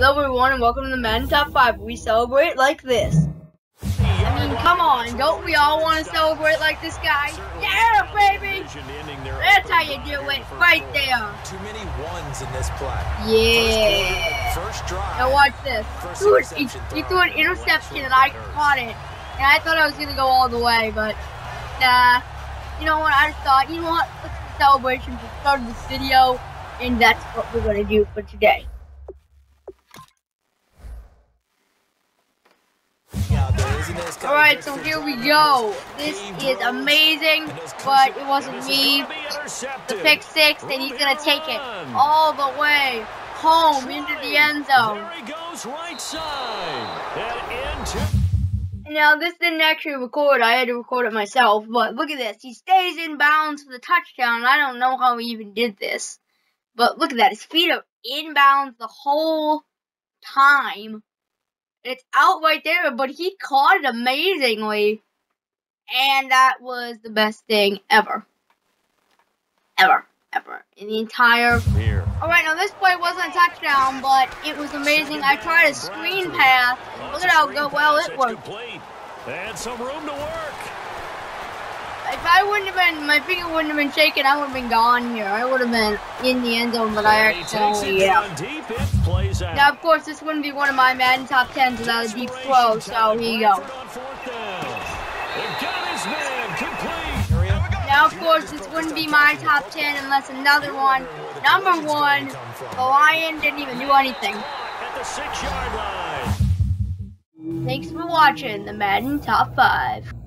Hello everyone and welcome to the Madden Top 5. We celebrate like this. I mean, come on, don't we all want to celebrate like this guy? Yeah, baby! That's how you do it, right there. Too many ones in this play. Yeah. First drive. Now watch this. Dude, he, he threw an interception and I caught it. And I thought I was going to go all the way, but nah. You know what, I just thought, you know what, let's celebration the start of this video. And that's what we're going to do for today. Alright, so here we go. This is amazing, but it wasn't me. The pick six, and he's going to take it all the way home into the end zone. There he goes right side. Now, this didn't actually record. I had to record it myself, but look at this. He stays in bounds for the touchdown. I don't know how he even did this. But look at that. His feet are in bounds the whole time. It's out right there, but he caught it amazingly. And that was the best thing ever. Ever. Ever. In the entire. here. Alright, now this play wasn't a touchdown, but it was amazing. I tried a screen pass. Look at how well it worked. complete. And some room to work. If I wouldn't have been, my finger wouldn't have been shaking, I would have been gone here. I would have been in the end zone, but I actually, takes yeah. deep. It plays out. Now, of course, this wouldn't be one of my Madden top 10s without a deep throw, so here you go. Bradford on fourth down. They've got his man complete. Now, of course, this wouldn't be my top 10 unless another one, number one, the Lion didn't even do anything. At the six-yard line. Thanks for watching the Madden Top 5.